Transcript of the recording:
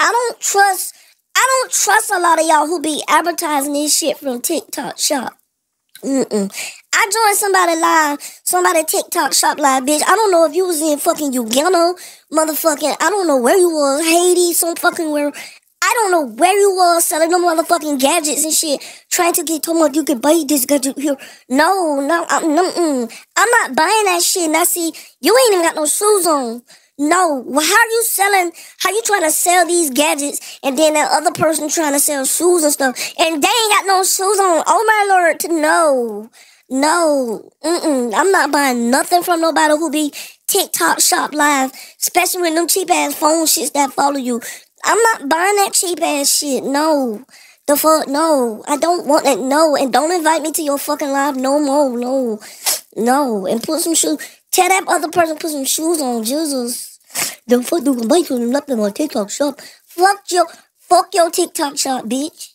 I don't trust. I don't trust a lot of y'all who be advertising this shit from TikTok shop. Mm-mm. I joined somebody live, somebody TikTok shop live, bitch. I don't know if you was in fucking Uganda, motherfucking, I don't know where you was, Haiti, some fucking where. I don't know where you was selling them motherfucking gadgets and shit, trying to get told you can buy this gadget here. No, no, I'm, I'm not buying that shit. Now see, you ain't even got no shoes on. No, well, how are you selling? How you trying to sell these gadgets and then that other person trying to sell shoes and stuff and they ain't got no shoes on? Oh my lord, no, no, mm-mm. I'm not buying nothing from nobody who be TikTok shop live, especially with them cheap ass phone shits that follow you. I'm not buying that cheap ass shit. No. The fuck, no. I don't want that. No. And don't invite me to your fucking live no more. No. No. And put some shoes. Tell that other person put some shoes on. Jesus. The fuck do you buy from nothing on TikTok shop? Fuck your, fuck your TikTok shop, bitch.